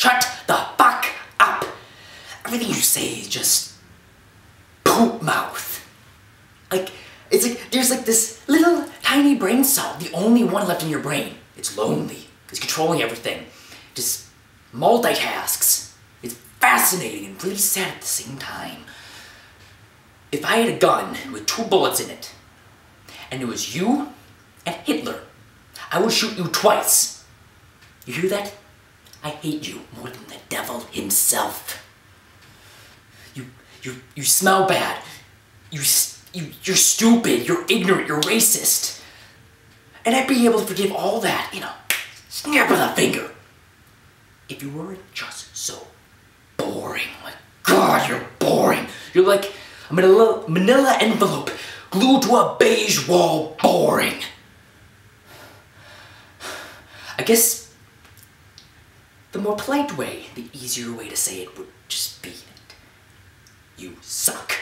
Shut the fuck up. Everything you say is just poop mouth. Like, it's like, there's like this little tiny brain cell, the only one left in your brain. It's lonely. It's controlling everything. Just multitasks. It's fascinating and really sad at the same time. If I had a gun with two bullets in it, and it was you and Hitler, I would shoot you twice. You hear that? I hate you more than the devil himself. You, you, you smell bad. You, you, you're stupid. You're ignorant. You're racist. And I'd be able to forgive all that in a snap of the finger. If you weren't just so boring. Like, God, you're boring. You're like a manila, manila envelope glued to a beige wall. Boring. I guess the more polite way, the easier way to say it would just be that you suck.